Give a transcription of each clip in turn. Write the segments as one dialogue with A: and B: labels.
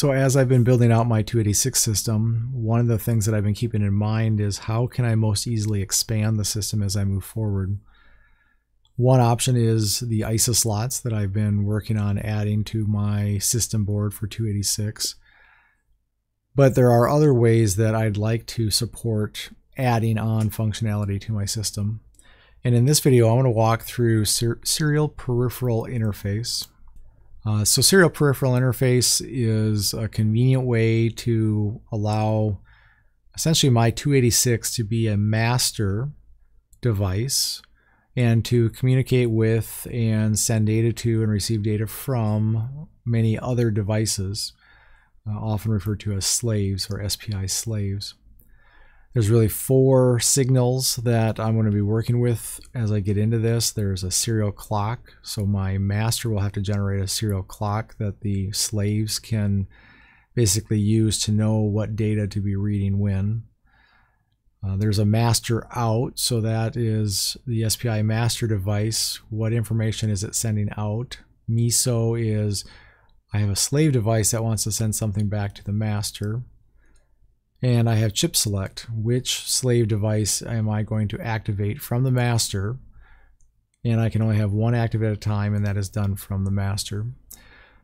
A: So as I've been building out my 286 system, one of the things that I've been keeping in mind is how can I most easily expand the system as I move forward. One option is the ISA slots that I've been working on adding to my system board for 286. But there are other ways that I'd like to support adding on functionality to my system. And in this video, I want to walk through ser serial peripheral interface. Uh, so serial peripheral interface is a convenient way to allow essentially my 286 to be a master device and to communicate with and send data to and receive data from many other devices, uh, often referred to as slaves or SPI slaves. There's really four signals that I'm going to be working with as I get into this. There's a serial clock. So my master will have to generate a serial clock that the slaves can basically use to know what data to be reading when. Uh, there's a master out, so that is the SPI master device. What information is it sending out? MISO is I have a slave device that wants to send something back to the master. And I have chip select. Which slave device am I going to activate from the master? And I can only have one active at a time, and that is done from the master.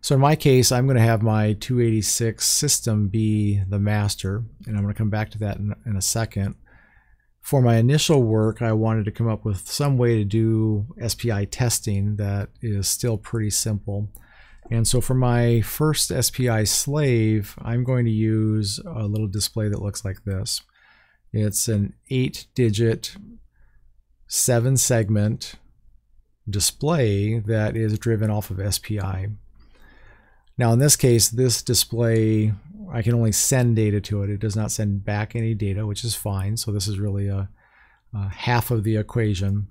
A: So in my case, I'm going to have my 286 system be the master, and I'm going to come back to that in, in a second. For my initial work, I wanted to come up with some way to do SPI testing that is still pretty simple. And so for my first SPI slave, I'm going to use a little display that looks like this. It's an eight digit, seven segment display that is driven off of SPI. Now in this case, this display, I can only send data to it. It does not send back any data, which is fine. So this is really a, a half of the equation.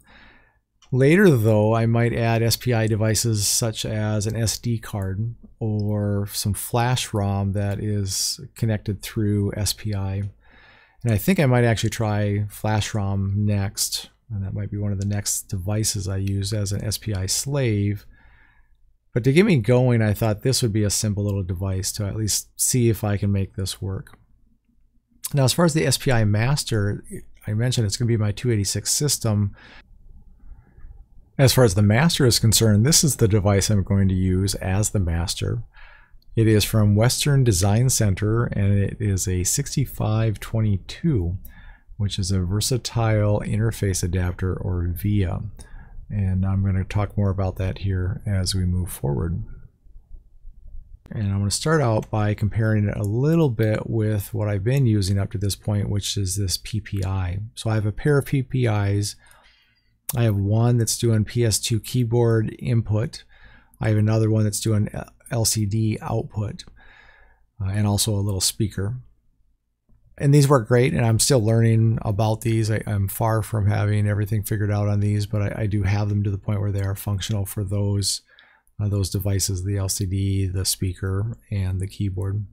A: Later, though, I might add SPI devices such as an SD card or some flash ROM that is connected through SPI. And I think I might actually try flash ROM next. And that might be one of the next devices I use as an SPI slave. But to get me going, I thought this would be a simple little device to at least see if I can make this work. Now, as far as the SPI master, I mentioned it's going to be my 286 system. As far as the master is concerned, this is the device I'm going to use as the master. It is from Western Design Center and it is a 6522, which is a versatile interface adapter or VIA. And I'm going to talk more about that here as we move forward. And I'm going to start out by comparing it a little bit with what I've been using up to this point, which is this PPI. So I have a pair of PPIs I have one that's doing PS2 keyboard input. I have another one that's doing LCD output uh, and also a little speaker. And these work great, and I'm still learning about these. I, am far from having everything figured out on these, but I, I, do have them to the point where they are functional for those uh, those devices, the LCD, the speaker, and the keyboard.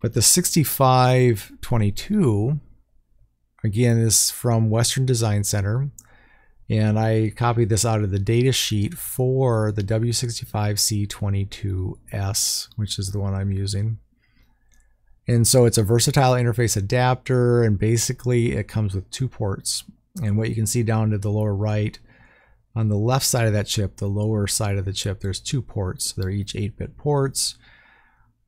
A: But the 6522, again, is from Western Design Center. And I copied this out of the data sheet for the W65C22S, which is the one I'm using. And so it's a versatile interface adapter, and basically it comes with two ports. And what you can see down to the lower right, on the left side of that chip, the lower side of the chip, there's two ports. They're each 8-bit ports.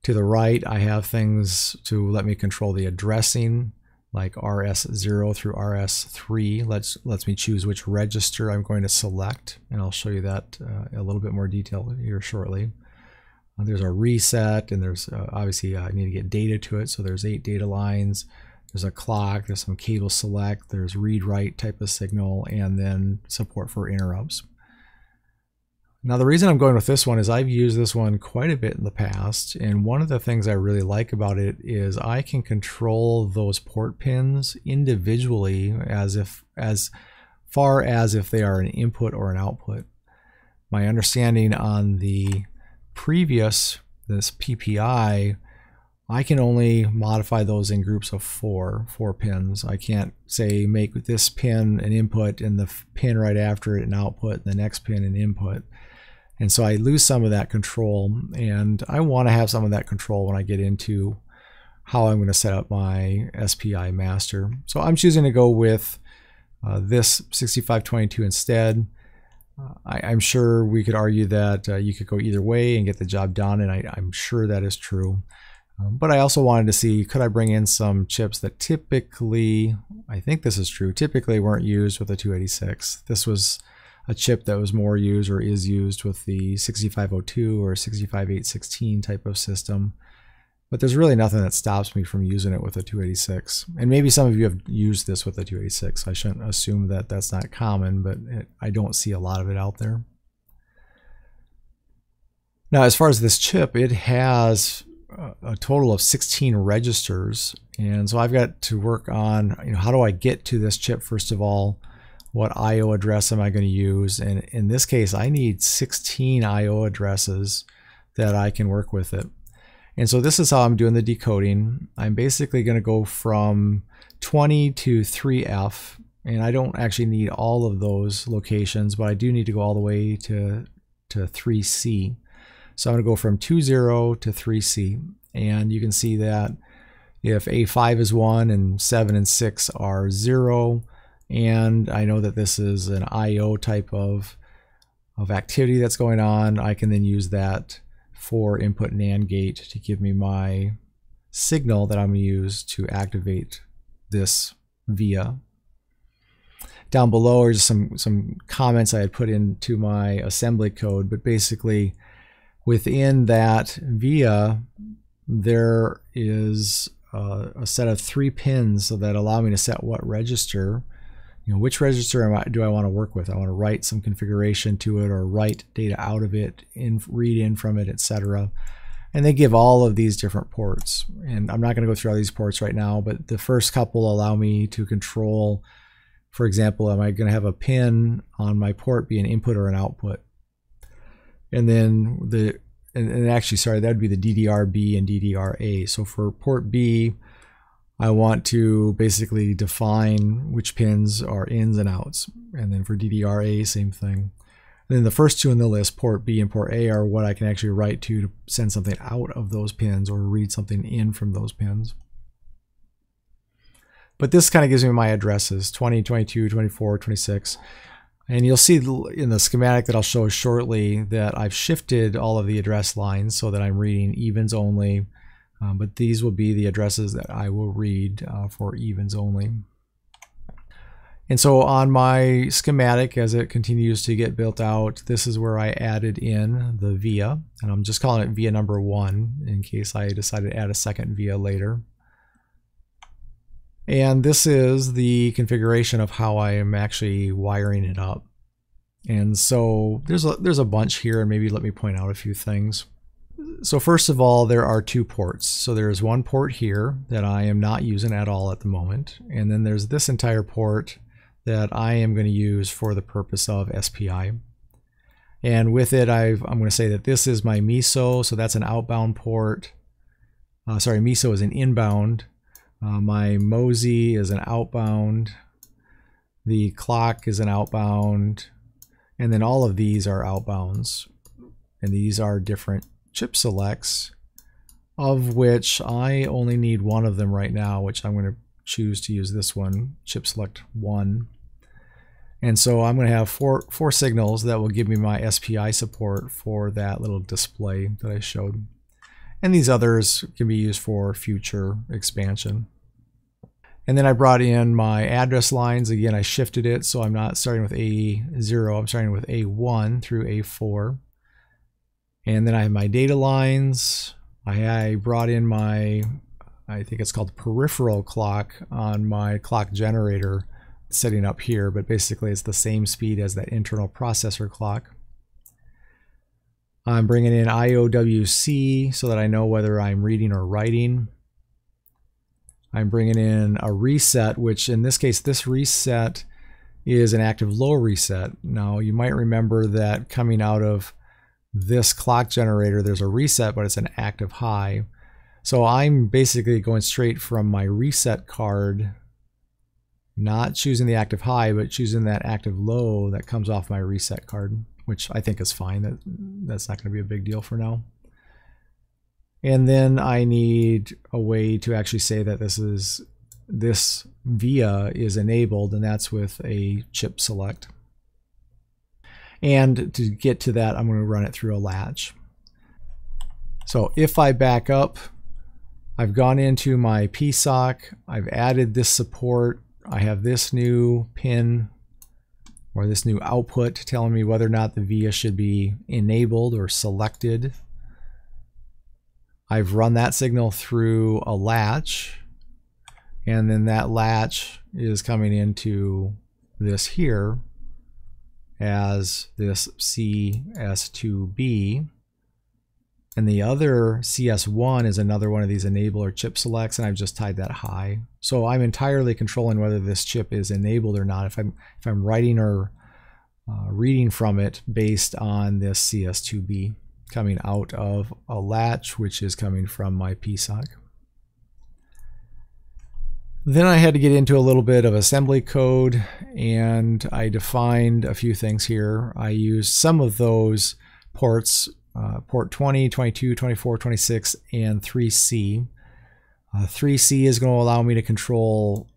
A: To the right, I have things to let me control the addressing like RS0 through RS3 lets, lets me choose which register I'm going to select, and I'll show you that uh, a little bit more detail here shortly. Uh, there's a reset, and there's uh, obviously uh, I need to get data to it, so there's eight data lines. There's a clock, there's some cable select, there's read-write type of signal, and then support for interrupts. Now the reason I'm going with this one is I've used this one quite a bit in the past and one of the things I really like about it is I can control those port pins individually as if as far as if they are an input or an output. My understanding on the previous this PPI I can only modify those in groups of four, four pins. I can't say make this pin an input and the pin right after it an output, and the next pin an input. And so I lose some of that control, and I want to have some of that control when I get into how I'm going to set up my SPI master. So I'm choosing to go with uh, this 6522 instead. Uh, I, am sure we could argue that uh, you could go either way and get the job done, and I, am sure that is true. Um, but I also wanted to see, could I bring in some chips that typically, I think this is true, typically weren't used with the 286. This was a chip that was more used or is used with the 6502 or 65816 type of system. But there's really nothing that stops me from using it with a 286. And maybe some of you have used this with a 286. I shouldn't assume that that's not common, but it, I don't see a lot of it out there. Now, as far as this chip, it has a total of 16 registers. And so I've got to work on, you know, how do I get to this chip first of all? What IO address am I going to use? And in this case, I need 16 IO addresses that I can work with it. And so this is how I'm doing the decoding. I'm basically going to go from 20 to 3F, and I don't actually need all of those locations, but I do need to go all the way to, to 3C. So I'm going to go from 20 to 3C, and you can see that if A5 is 1 and 7 and 6 are 0, and I know that this is an IO type of, of activity that's going on, I can then use that for input NAND gate to give me my signal that I'm going to use to activate this via. Down below are just some, some comments I had put into my assembly code, but basically within that via, there is a, a set of three pins that allow me to set what register you know, which register I, do I want to work with? I want to write some configuration to it or write data out of it, in, read in from it, etc. And they give all of these different ports. And I'm not going to go through all these ports right now, but the first couple allow me to control, for example, am I going to have a pin on my port be an input or an output? And then the, and, and actually, sorry, that would be the DDR-B and DDR-A. So for port B, I want to basically define which pins are ins and outs. And then for DDRA, same thing. And then the first two in the list, port B and port A, are what I can actually write to to send something out of those pins or read something in from those pins. But this kind of gives me my addresses, 20, 22, 24, 26. And you'll see in the schematic that I'll show shortly that I've shifted all of the address lines so that I'm reading evens only, um, but these will be the addresses that I will read uh, for evens only. And so on my schematic, as it continues to get built out, this is where I added in the via, and I'm just calling it via number one in case I decide to add a second via later. And this is the configuration of how I am actually wiring it up. And so there's a, there's a bunch here, and maybe let me point out a few things. So first of all, there are two ports. So there's one port here that I am not using at all at the moment. And then there's this entire port that I am going to use for the purpose of SPI. And with it, i am going to say that this is my MISO. So that's an outbound port. Uh, sorry, MISO is an inbound. Uh, my MOSI is an outbound. The clock is an outbound. And then all of these are outbounds. And these are different chip selects, of which I only need one of them right now, which I'm going to choose to use this one, chip select 1. And so I'm going to have four, four signals that will give me my SPI support for that little display that I showed. And these others can be used for future expansion. And then I brought in my address lines. Again, I shifted it, so I'm not starting with A0, I'm starting with A1 through A4. And then I have my data lines. I, brought in my, I think it's called peripheral clock on my clock generator setting up here, but basically it's the same speed as that internal processor clock. I'm bringing in IOWC so that I know whether I'm reading or writing. I'm bringing in a reset, which in this case, this reset is an active low reset. Now, you might remember that coming out of this clock generator, there's a reset, but it's an active high. So I'm basically going straight from my reset card, not choosing the active high, but choosing that active low that comes off my reset card. Which I think is fine. That That's not going to be a big deal for now. And then I need a way to actually say that this is this via is enabled, and that's with a chip select. And to get to that, I'm going to run it through a latch. So if I back up, I've gone into my PSOC, I've added this support, I have this new pin or this new output telling me whether or not the VIA should be enabled or selected. I've run that signal through a latch and then that latch is coming into this here as this CS2B and the other CS1 is another one of these enabler chip selects, and I've just tied that high. So I'm entirely controlling whether this chip is enabled or not. If I'm if I'm writing or uh, reading from it based on this CS2B coming out of a latch, which is coming from my PSOC. Then I had to get into a little bit of assembly code and I defined a few things here. I used some of those ports uh, port 20, 22, 24, 26, and 3C. Uh, 3C is going to allow me to control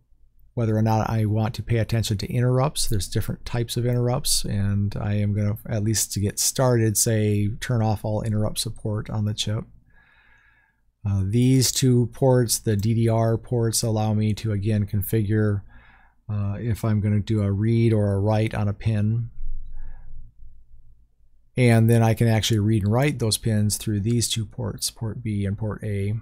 A: whether or not I want to pay attention to interrupts. There's different types of interrupts, and I am going to, at least to get started, say turn off all interrupt support on the chip. Uh, these two ports, the DDR ports, allow me to again configure uh, if I'm going to do a read or a write on a pin. And then I can actually read and write those pins through these two ports, port B and port A.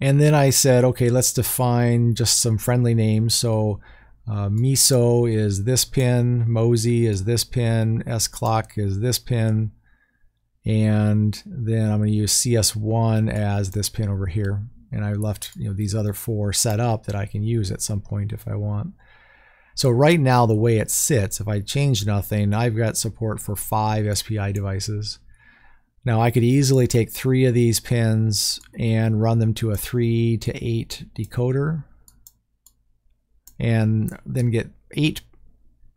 A: And then I said, okay, let's define just some friendly names. So uh, MISO is this pin, MOSI is this pin, S clock is this pin, and then I'm going to use CS1 as this pin over here. And I left you know these other four set up that I can use at some point if I want. So right now, the way it sits, if I change nothing, I've got support for five SPI devices. Now I could easily take three of these pins and run them to a three to eight decoder and then get eight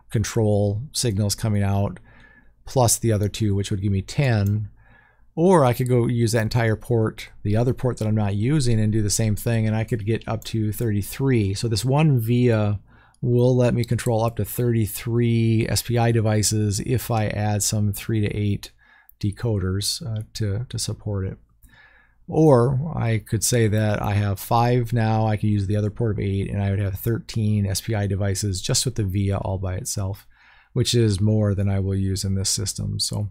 A: control signals coming out plus the other two, which would give me 10. Or I could go use that entire port, the other port that I'm not using, and do the same thing, and I could get up to 33. So this one via will let me control up to 33 SPI devices if I add some 3 to 8 decoders uh, to, to support it. Or I could say that I have 5 now, I could use the other port of 8, and I would have 13 SPI devices just with the VIA all by itself, which is more than I will use in this system. So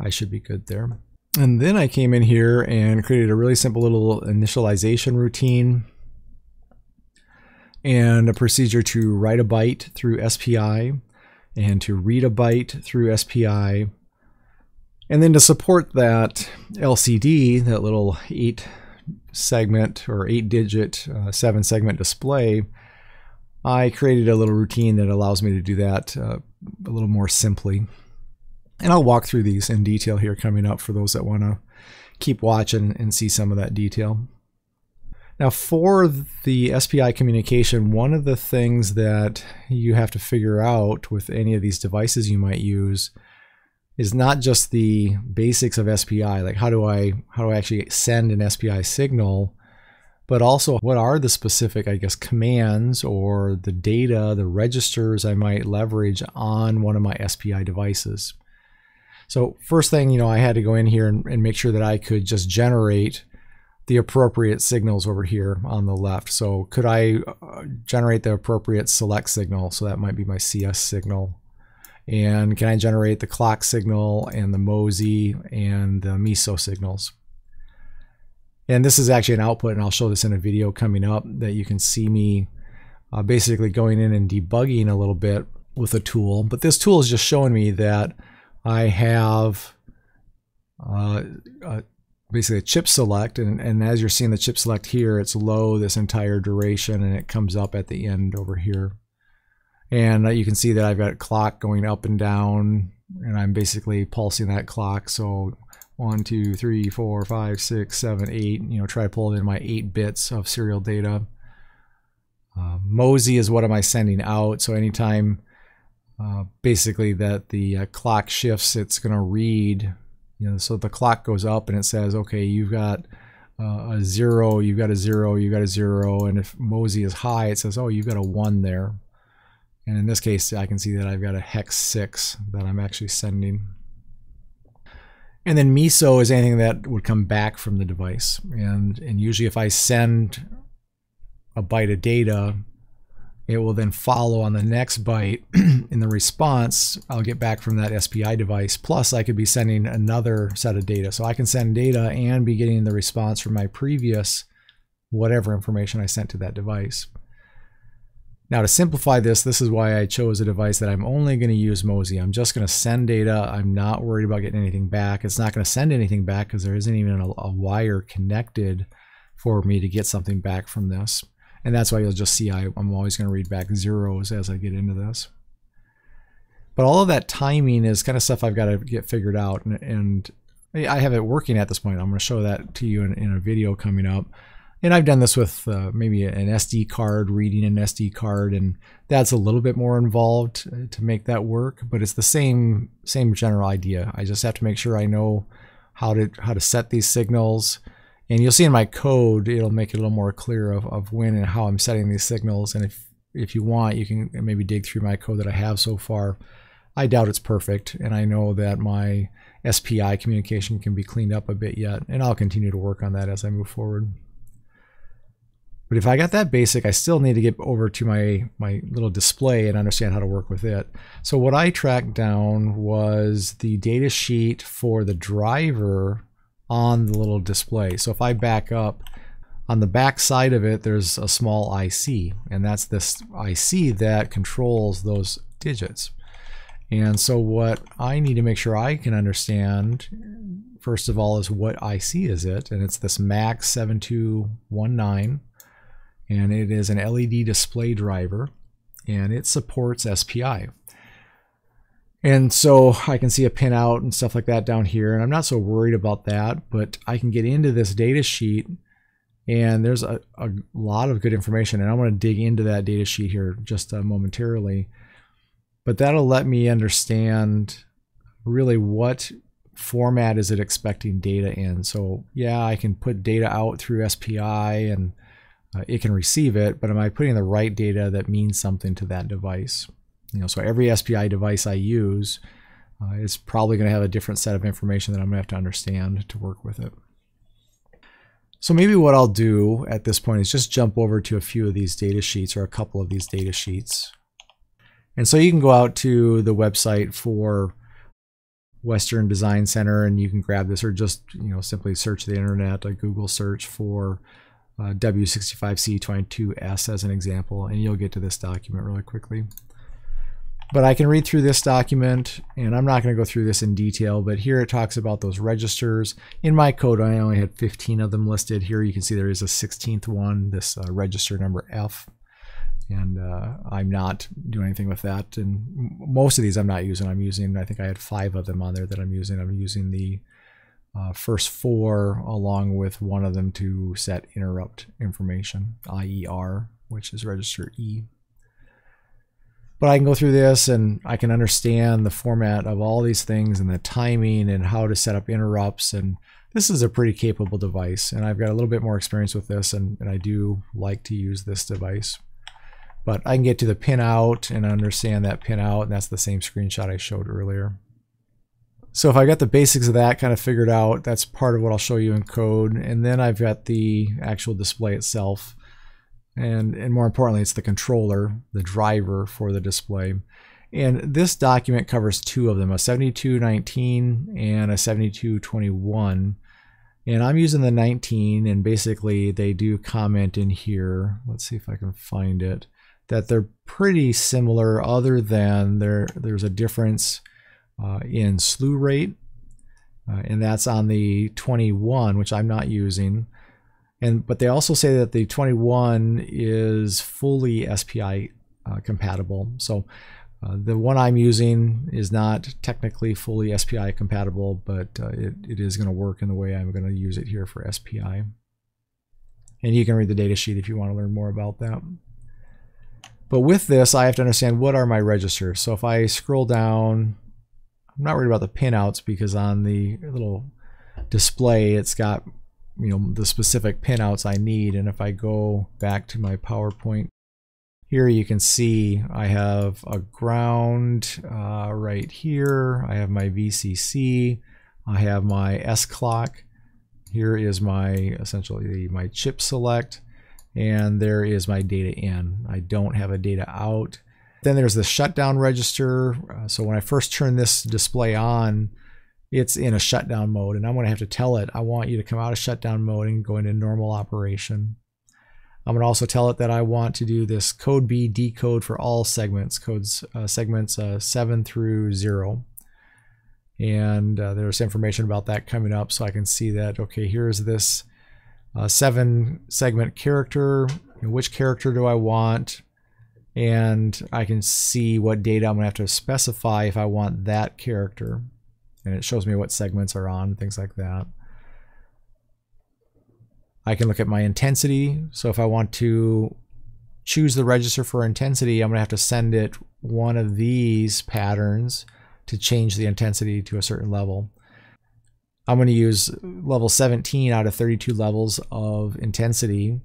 A: I should be good there. And then I came in here and created a really simple little initialization routine and a procedure to write a byte through SPI and to read a byte through SPI. And then to support that LCD, that little eight segment or eight digit, uh, seven segment display, I created a little routine that allows me to do that uh, a little more simply. And I'll walk through these in detail here coming up for those that want to keep watching and see some of that detail. Now, for the SPI communication, one of the things that you have to figure out with any of these devices you might use is not just the basics of SPI, like how do I how do I actually send an SPI signal, but also what are the specific, I guess, commands or the data, the registers I might leverage on one of my SPI devices. So first thing, you know, I had to go in here and, and make sure that I could just generate the appropriate signals over here on the left. So could I uh, generate the appropriate select signal? So that might be my CS signal. And can I generate the clock signal and the MOSI and the MISO signals? And this is actually an output, and I'll show this in a video coming up that you can see me uh, basically going in and debugging a little bit with a tool. But this tool is just showing me that I have uh, basically a chip select and, and as you're seeing the chip select here it's low this entire duration and it comes up at the end over here. And uh, you can see that I've got a clock going up and down and I'm basically pulsing that clock. So one two three four five six seven eight you know try to pull in my eight bits of serial data. Uh, MOSI is what am I sending out? So anytime uh, basically that the uh, clock shifts, it's going to read, you know, so the clock goes up and it says, okay, you've got uh, a zero, you've got a zero, you've got a zero, and if MOSI is high, it says, oh, you've got a one there. And in this case, I can see that I've got a hex 6 that I'm actually sending. And then MISO is anything that would come back from the device. And, and usually if I send a byte of data, it will then follow on the next byte. in the response, I'll get back from that SPI device. Plus, I could be sending another set of data. So I can send data and be getting the response from my previous whatever information I sent to that device. Now to simplify this, this is why I chose a device that I'm only going to use MOSI. I'm just going to send data. I'm not worried about getting anything back. It's not going to send anything back because there isn't even a, a, wire connected for me to get something back from this. And that's why you'll just see I, I'm always going to read back zeros as I get into this. But all of that timing is kind of stuff I've got to get figured out. And, and I have it working at this point. I'm going to show that to you in, in a video coming up and I've done this with uh, maybe an SD card, reading an SD card, and that's a little bit more involved uh, to make that work. But it's the same same general idea. I just have to make sure I know how to how to set these signals. And you'll see in my code, it'll make it a little more clear of, of when and how I'm setting these signals. And if if you want, you can maybe dig through my code that I have so far. I doubt it's perfect, and I know that my SPI communication can be cleaned up a bit yet, and I'll continue to work on that as I move forward. But if I got that basic, I still need to get over to my, my little display and understand how to work with it. So what I tracked down was the data sheet for the driver on the little display. So if I back up, on the back side of it, there's a small IC, and that's this IC that controls those digits. And so what I need to make sure I can understand, first of all, is what IC is it? And it's this MAX 7219 and it is an LED display driver and it supports SPI. And so I can see a pinout and stuff like that down here, and I'm not so worried about that, but I can get into this data sheet and there's a, a lot of good information, and I want to dig into that data sheet here just uh, momentarily. But that'll let me understand really what format is it expecting data in. So yeah, I can put data out through SPI and uh, it can receive it, but am I putting the right data that means something to that device? You know, so every SPI device I use uh, is probably going to have a different set of information that I'm going to have to understand to work with it. So maybe what I'll do at this point is just jump over to a few of these data sheets or a couple of these data sheets. And so you can go out to the website for Western Design Center and you can grab this or just, you know, simply search the internet, a Google search for uh, W65C22S as an example, and you'll get to this document really quickly. But I can read through this document, and I'm not going to go through this in detail, but here it talks about those registers. In my code, I only had 15 of them listed. Here you can see there is a 16th one, this uh, register number F, and uh, I'm not doing anything with that. And most of these I'm not using. I'm using, I think I had five of them on there that I'm using. I'm using the uh, first four along with one of them to set interrupt information, IER, which is register E. But I can go through this and I can understand the format of all these things and the timing and how to set up interrupts. And this is a pretty capable device. And I've got a little bit more experience with this and, and I do like to use this device. But I can get to the pinout and understand that pinout, and that's the same screenshot I showed earlier. So if I got the basics of that kind of figured out, that's part of what I'll show you in code. And then I've got the actual display itself. And, and more importantly, it's the controller, the driver for the display. And this document covers two of them, a 7219 and a 7221. And I'm using the 19, and basically they do comment in here. Let's see if I can find it. That they're pretty similar, other than there there's a difference uh, in slew rate, uh, and that's on the 21, which I'm not using. And but they also say that the 21 is fully SPI uh, compatible. So uh, the one I'm using is not technically fully SPI compatible, but uh, it, it is going to work in the way I'm going to use it here for SPI. And you can read the data sheet if you want to learn more about that. But with this, I have to understand what are my registers. So if I scroll down, I'm not worried about the pinouts because on the little display, it's got you know the specific pinouts I need. And if I go back to my PowerPoint, here you can see I have a ground uh, right here. I have my VCC. I have my S clock. Here is my essentially my chip select and there is my data in. I don't have a data out. Then there's the shutdown register. Uh, so when I first turn this display on, it's in a shutdown mode and I'm going to have to tell it I want you to come out of shutdown mode and go into normal operation. I'm going to also tell it that I want to do this code B decode for all segments, codes uh, segments uh, 7 through 0. And uh, there's information about that coming up so I can see that, okay, here's this uh, seven segment character, which character do I want, and I can see what data I'm going to have to specify if I want that character. And it shows me what segments are on, things like that. I can look at my intensity. So if I want to choose the register for intensity, I'm to have to send it one of these patterns to change the intensity to a certain level. I'm going to use level 17 out of 32 levels of intensity.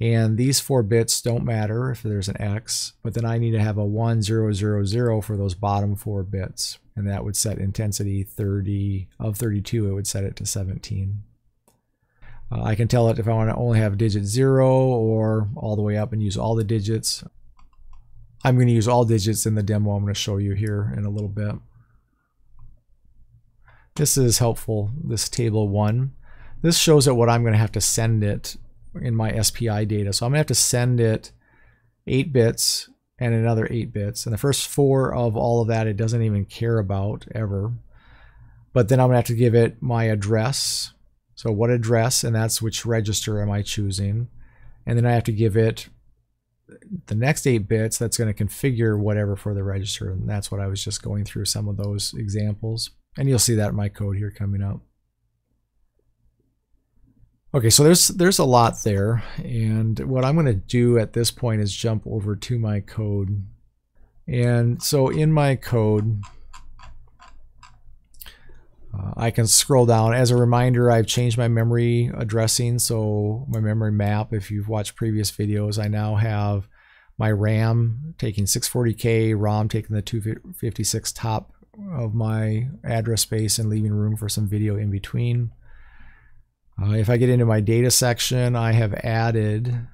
A: And these four bits don't matter if there's an X, but then I need to have a 1, 0, 0, 0 for those bottom four bits. And that would set intensity 30 of 32, it would set it to 17. Uh, I can tell it if I want to only have digit 0 or all the way up and use all the digits. I'm going to use all digits in the demo I'm going to show you here in a little bit. This is helpful, this table one. This shows it what I'm going to have to send it in my SPI data. So I'm to have to send it 8 bits and another 8 bits. And the first four of all of that it doesn't even care about ever. But then I'm to have to give it my address. So what address, and that's which register am I choosing. And then I have to give it the next 8 bits that's going to configure whatever for the register. And that's what I was just going through some of those examples. And you'll see that in my code here coming up. Okay, so there's there's a lot there, and what I'm going to do at this point is jump over to my code. And so in my code, uh, I can scroll down. As a reminder, I've changed my memory addressing, so my memory map, if you've watched previous videos, I now have my RAM taking 640K, ROM taking the 256 top of my address space and leaving room for some video in between. Uh, if I get into my data section, I have added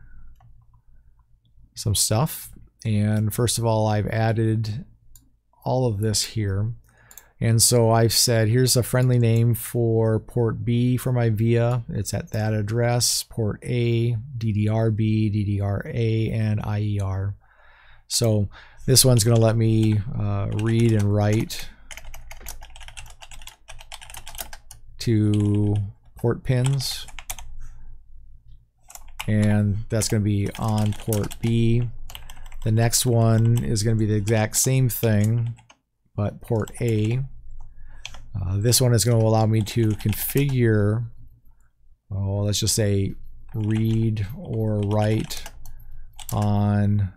A: some stuff. And first of all, I've added all of this here. And so I've said, here's a friendly name for port B for my VIA. It's at that address, port A, DDRB, DDRA, and IER. So this one's going to let me uh, read and write to port pins. And that's going to be on port B. The next one is going to be the exact same thing, but port A. Uh, this one is going to allow me to configure, oh, let's just say read or write on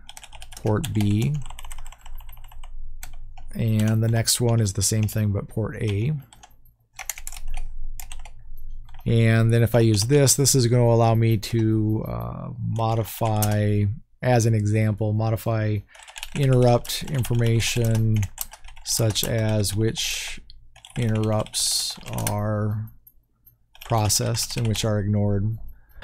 A: port B. And the next one is the same thing, but port A. And then if I use this, this is going to allow me to uh, modify, as an example, modify interrupt information such as which interrupts are processed and which are ignored.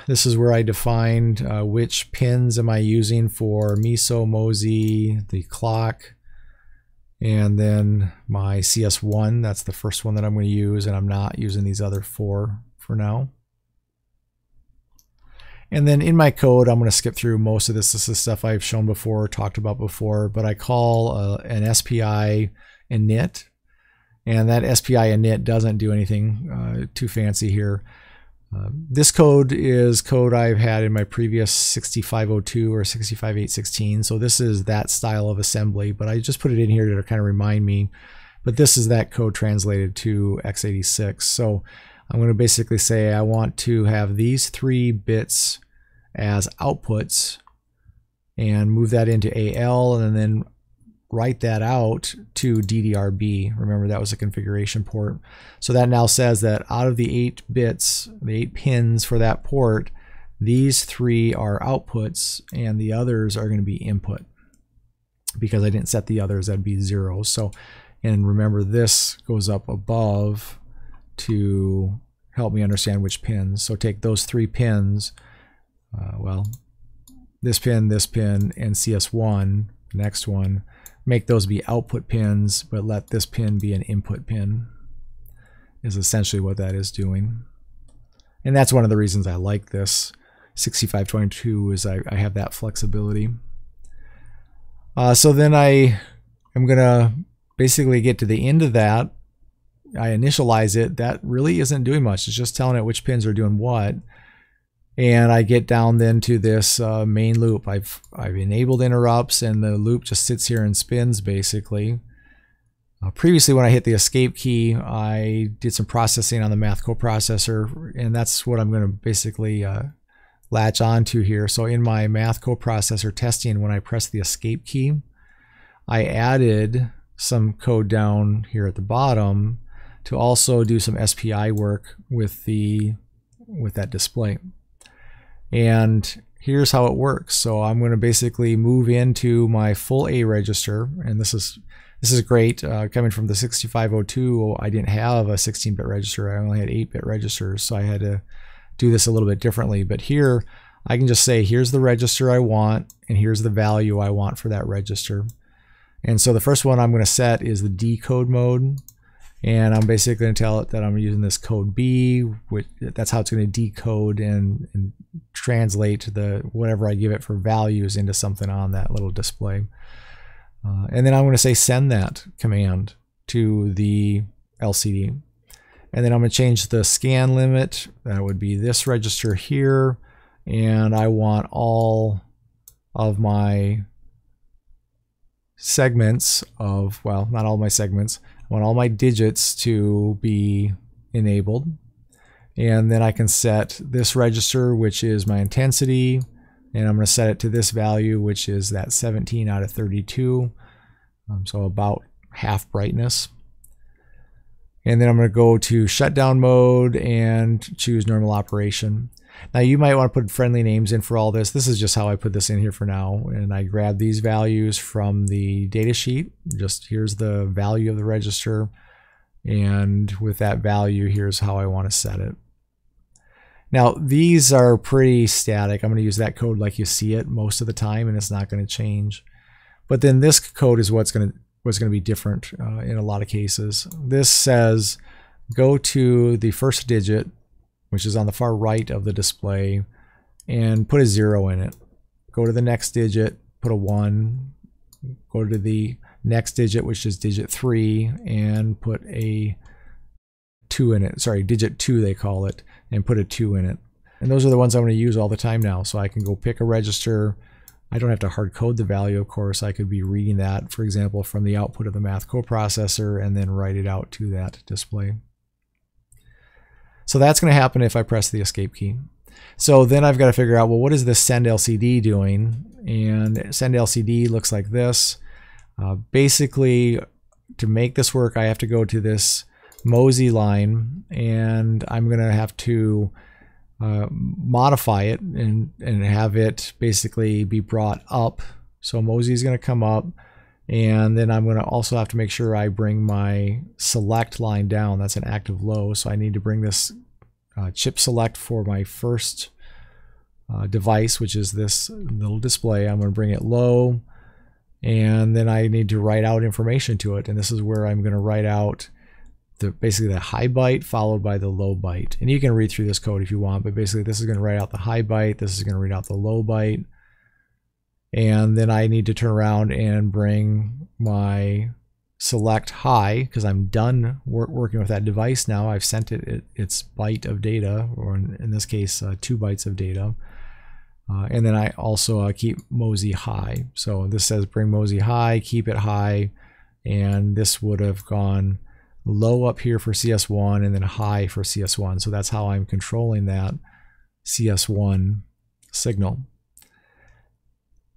A: This is where I defined uh, which pins am I using for MISO, MOSI, the clock, and then my CS1, that's the first one that I'm going to use, and I'm not using these other four for now. And then in my code, I'm going to skip through most of this. This is stuff I've shown before, talked about before, but I call uh, an SPI init. And that SPI init doesn't do anything uh, too fancy here. Uh, this code is code I've had in my previous 6502 or 65816. So this is that style of assembly, but I just put it in here to kind of remind me. But this is that code translated to x86. So I'm going to basically say I want to have these three bits as outputs and move that into AL and then write that out to DDRB. Remember that was a configuration port. So that now says that out of the eight bits, the eight pins for that port, these three are outputs and the others are going to be input because I didn't set the others, that'd be zero. So, and remember this goes up above to help me understand which pins. So take those three pins, uh, well, this pin, this pin, and CS1, the next one, make those be output pins, but let this pin be an input pin, is essentially what that is doing. And that's one of the reasons I like this 6522 is I, I have that flexibility. Uh, so then I am going to basically get to the end of that. I initialize it. That really isn't doing much. It's just telling it which pins are doing what. And I get down then to this uh, main loop. I've, I've enabled interrupts and the loop just sits here and spins basically. Uh, previously when I hit the escape key, I did some processing on the math coprocessor and that's what I'm going to basically uh, latch onto here. So in my math coprocessor testing, when I press the escape key, I added some code down here at the bottom to also do some SPI work with the with that display. And here's how it works. So I'm going to basically move into my full A register, and this is this is great. Uh, coming from the 6502, I didn't have a 16-bit register. I only had 8-bit registers, so I had to do this a little bit differently. But here, I can just say, here's the register I want, and here's the value I want for that register. And so the first one I'm going to set is the decode mode. And I'm basically going to tell it that I'm using this code B, which that's how it's going to decode and, and translate the whatever I give it for values into something on that little display. Uh, and then I'm going to say send that command to the LCD. And then I'm going to change the scan limit. That would be this register here. And I want all of my segments of, well, not all my segments, want all my digits to be enabled. And then I can set this register, which is my intensity, and I'm going to set it to this value, which is that 17 out of 32. Um, so about half brightness. And then I'm going to go to shutdown mode and choose normal operation. Now you might want to put friendly names in for all this. This is just how I put this in here for now. And I grab these values from the data sheet. Just here's the value of the register. And with that value, here's how I want to set it. Now these are pretty static. I'm going to use that code like you see it most of the time and it's not going to change. But then this code is what's going to what's going to be different uh, in a lot of cases. This says go to the first digit which is on the far right of the display, and put a zero in it. Go to the next digit, put a one, go to the next digit, which is digit three, and put a two in it. Sorry, digit two they call it, and put a two in it. And those are the ones I'm going to use all the time now. So I can go pick a register. I don't have to hard code the value, of course. I could be reading that, for example, from the output of the math coprocessor and then write it out to that display. So that's going to happen if I press the escape key. So then I've got to figure out, well, what is this send LCD doing? And send LCD looks like this. Uh, basically, to make this work, I have to go to this MOSI line and I'm going to have to uh, modify it and, and have it basically be brought up. So MOSI is going to come up and then I'm going to also have to make sure I bring my select line down. That's an active low. So I need to bring this uh, chip select for my first uh, device, which is this little display. I'm going to bring it low. And then I need to write out information to it. And this is where I'm going to write out the basically the high byte followed by the low byte. And you can read through this code if you want, but basically this is going to write out the high byte. This is going to read out the low byte and then I need to turn around and bring my select high because I'm done wor working with that device now. I've sent it, it its byte of data, or in, in this case, uh, two bytes of data. Uh, and then I also uh, keep MOSI high. So this says bring MOSI high, keep it high, and this would have gone low up here for CS1 and then high for CS1. So that's how I'm controlling that CS1 signal.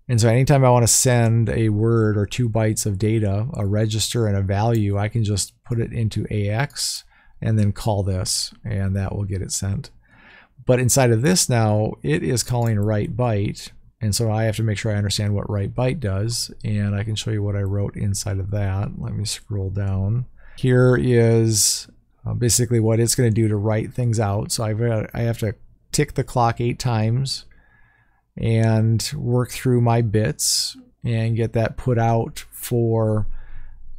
A: And so anytime I want to send a word or two bytes of data, a register and a value, I can just put it into AX and then call this, and that will get it sent. But inside of this now, it is calling write byte, and so I have to make sure I understand what write byte does, and I can show you what I wrote inside of that. Let me scroll down. Here is uh, basically what it's going to do to write things out. So I've got, I have to tick the clock eight times and work through my bits and get that put out for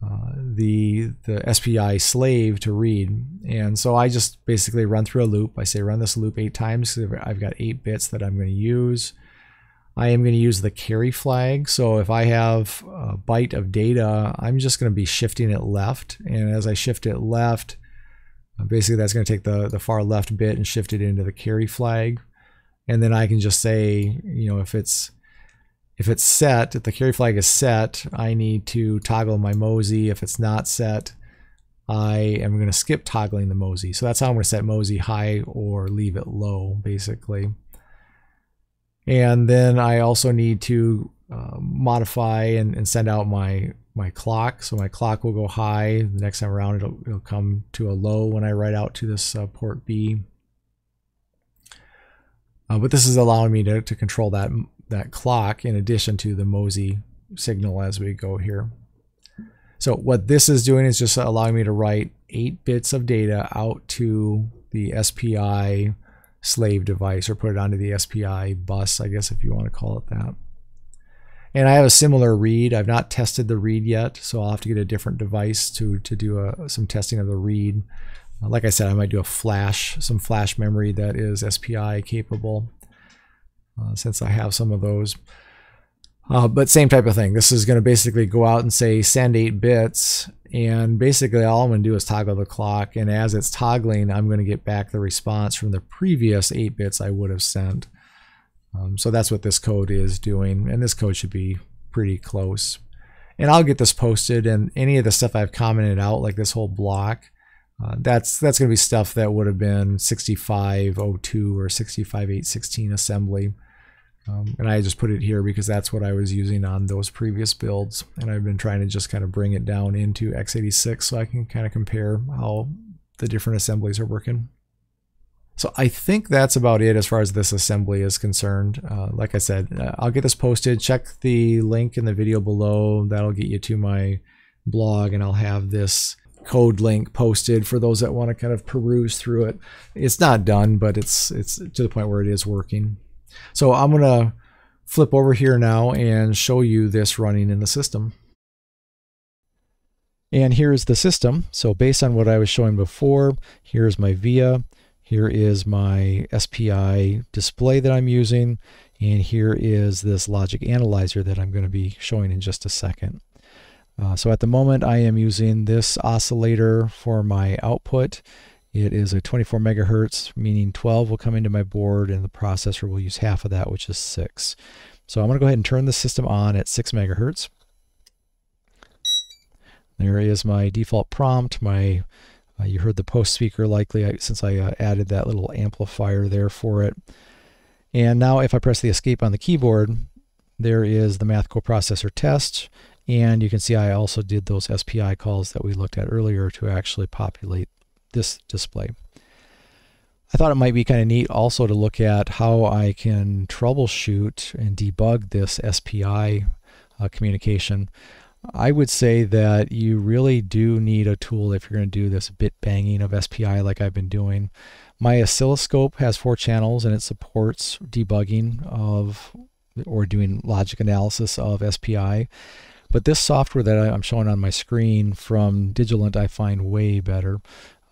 A: uh, the the SPI slave to read. And so I just basically run through a loop. I say run this loop eight times. I've got eight bits that I'm going to use. I am going to use the carry flag. So if I have a byte of data, I'm just going to be shifting it left. And as I shift it left, basically that's going to take the, the far left bit and shift it into the carry flag and then I can just say, you know, if it's if it's set, if the carry flag is set, I need to toggle my MOSI. If it's not set, I am going to skip toggling the MOSI. So that's how I'm going to set MOSI high or leave it low, basically. And then I also need to uh, modify and, and, send out my my clock. So my clock will go high. The next time around, it'll, it'll come to a low when I write out to this uh, port B. Uh, but this is allowing me to, to control that, that clock in addition to the MOSI signal as we go here. So what this is doing is just allowing me to write eight bits of data out to the SPI slave device or put it onto the SPI bus, I guess if you want to call it that. And I have a similar read. I've not tested the read yet, so I'll have to get a different device to, to do a, some testing of the read. Like I said, I might do a flash, some flash memory that is SPI capable, uh, since I have some of those. Uh, but same type of thing. This is going to basically go out and say send 8 bits, and basically all I'm going to do is toggle the clock, and as it's toggling, I'm going to get back the response from the previous 8 bits I would have sent. Um, so that's what this code is doing, and this code should be pretty close. And I'll get this posted, and any of the stuff I've commented out, like this whole block, uh, that's that's going to be stuff that would have been 6502 or 65816 assembly. Um, and I just put it here because that's what I was using on those previous builds. And I've been trying to just kind of bring it down into x86 so I can kind of compare how the different assemblies are working. So I think that's about it as far as this assembly is concerned. Uh, like I said, uh, I'll get this posted. Check the link in the video below. That'll get you to my blog and I'll have this code link posted for those that want to kind of peruse through it. It's not done, but it's it's to the point where it is working. So I'm going to flip over here now and show you this running in the system. And here's the system. So based on what I was showing before, here's my VIA. Here is my SPI display that I'm using. And here is this logic analyzer that I'm going to be showing in just a second. Uh, so at the moment I am using this oscillator for my output. It is a 24 megahertz, meaning 12 will come into my board and the processor will use half of that, which is 6. So I'm going to go ahead and turn the system on at 6 megahertz. There is my default prompt. My uh, You heard the post speaker likely since I uh, added that little amplifier there for it. And now if I press the escape on the keyboard, there is the math coprocessor test and you can see I also did those SPI calls that we looked at earlier to actually populate this display. I thought it might be kind of neat also to look at how I can troubleshoot and debug this SPI uh, communication. I would say that you really do need a tool if you're going to do this bit banging of SPI like I've been doing. My oscilloscope has four channels and it supports debugging of or doing logic analysis of SPI. But this software that I'm showing on my screen from Digilent I find way better.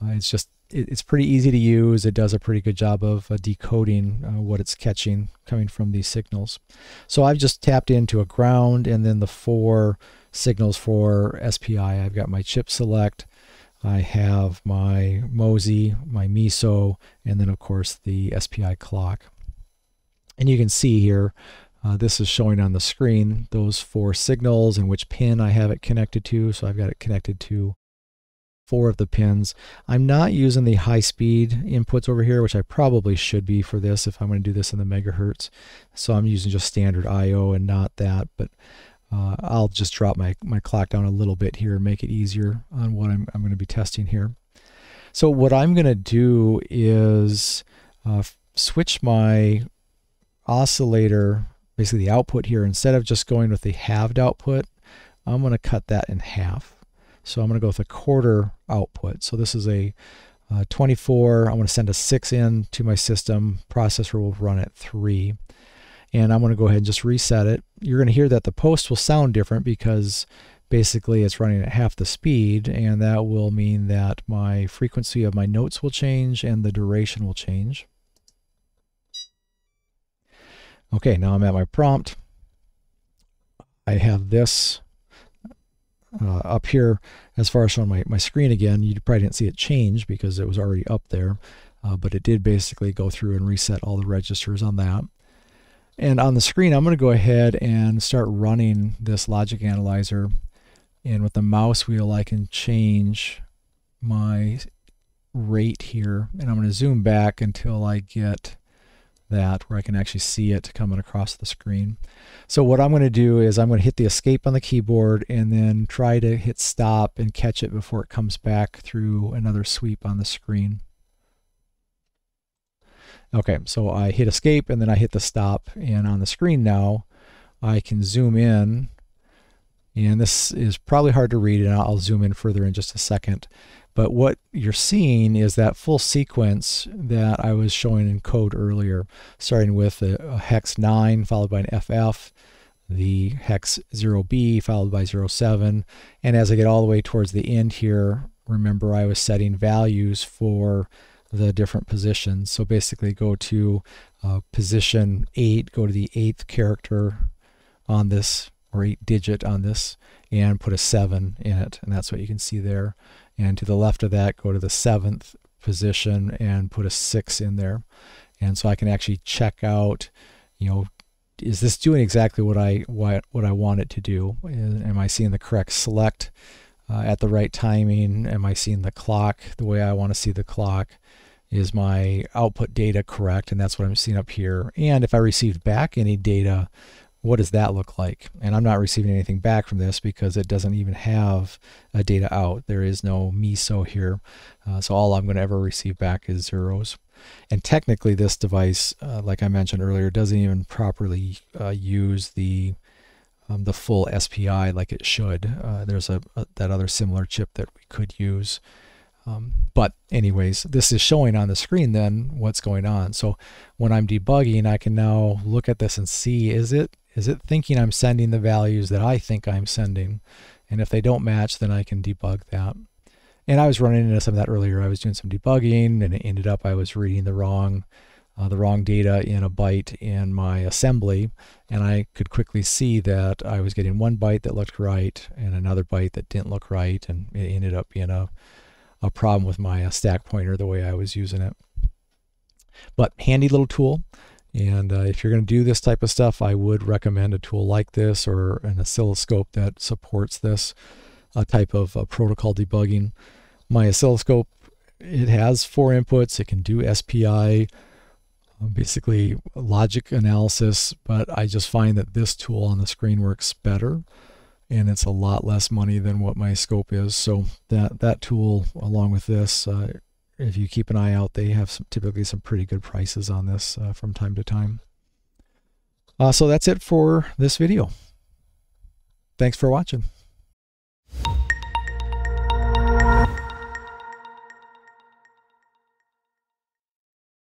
A: Uh, it's just it's pretty easy to use. It does a pretty good job of uh, decoding uh, what it's catching coming from these signals. So I've just tapped into a ground and then the four signals for SPI. I've got my chip select, I have my MOSI, my MISO, and then of course the SPI clock. And you can see here uh, this is showing on the screen those four signals and which pin I have it connected to. So I've got it connected to four of the pins. I'm not using the high speed inputs over here, which I probably should be for this if I'm going to do this in the megahertz. So I'm using just standard I.O. and not that, but uh, I'll just drop my, my clock down a little bit here and make it easier on what I'm, I'm going to be testing here. So what I'm going to do is uh, switch my oscillator, basically the output here, instead of just going with the halved output, I'm going to cut that in half. So I'm going to go with a quarter output. So this is a uh, 24. I'm going to send a 6 in to my system. Processor will run at 3. And I'm going to go ahead and just reset it. You're going to hear that the post will sound different because basically it's running at half the speed and that will mean that my frequency of my notes will change and the duration will change. Okay, now I'm at my prompt. I have this uh, up here as far as showing my, my screen again. You probably didn't see it change because it was already up there, uh, but it did basically go through and reset all the registers on that. And on the screen, I'm going to go ahead and start running this logic analyzer. And with the mouse wheel, I can change my rate here. And I'm going to zoom back until I get that where I can actually see it coming across the screen. So what I'm going to do is I'm going to hit the escape on the keyboard and then try to hit stop and catch it before it comes back through another sweep on the screen. Okay, so I hit escape and then I hit the stop and on the screen now I can zoom in and this is probably hard to read and I'll zoom in further in just a second. But what you're seeing is that full sequence that I was showing in code earlier, starting with a, hex 9 followed by an FF, the hex 0B followed by 07. And as I get all the way towards the end here, remember I was setting values for the different positions. So basically go to uh, position 8, go to the eighth character on this, or eight digit on this, and put a 7 in it. And that's what you can see there. And to the left of that, go to the seventh position and put a six in there. And so I can actually check out, you know, is this doing exactly what I what, what I want it to do? Am I seeing the correct select uh, at the right timing? Am I seeing the clock the way I want to see the clock? Is my output data correct? And that's what I'm seeing up here. And if I received back any data what does that look like? And I'm not receiving anything back from this because it doesn't even have a data out. There is no MISO here. Uh, so all I'm going to ever receive back is zeros. And technically this device, uh, like I mentioned earlier, doesn't even properly uh, use the um, the full SPI like it should. Uh, there's a, a, that other similar chip that we could use. Um, but anyways, this is showing on the screen then what's going on. So when I'm debugging, I can now look at this and see, is it is it thinking I'm sending the values that I think I'm sending? And if they don't match, then I can debug that. And I was running into some of that earlier. I was doing some debugging and it ended up I was reading the wrong uh, the wrong data in a byte in my assembly and I could quickly see that I was getting one byte that looked right and another byte that didn't look right and it ended up being a, a problem with my uh, stack pointer the way I was using it. But handy little tool. And uh, if you're going to do this type of stuff, I would recommend a tool like this or an oscilloscope that supports this uh, type of uh, protocol debugging. My oscilloscope, it has four inputs. It can do SPI, uh, basically logic analysis, but I just find that this tool on the screen works better and it's a lot less money than what my scope is. So that, that tool along with this uh, if you keep an eye out, they have some, typically some pretty good prices on this uh, from time to time. Uh, so that's it for this video. Thanks for watching.